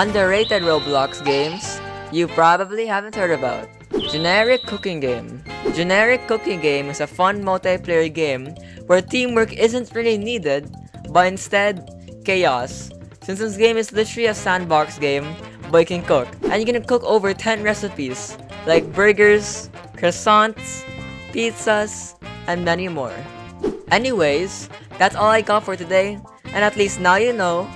Underrated Roblox games you probably haven't heard about. Generic Cooking Game. Generic Cooking Game is a fun multiplayer game where teamwork isn't really needed, but instead, chaos. Since this game is literally a sandbox game, but you can cook. And you can cook over 10 recipes, like burgers, croissants, pizzas, and many more. Anyways, that's all I got for today, and at least now you know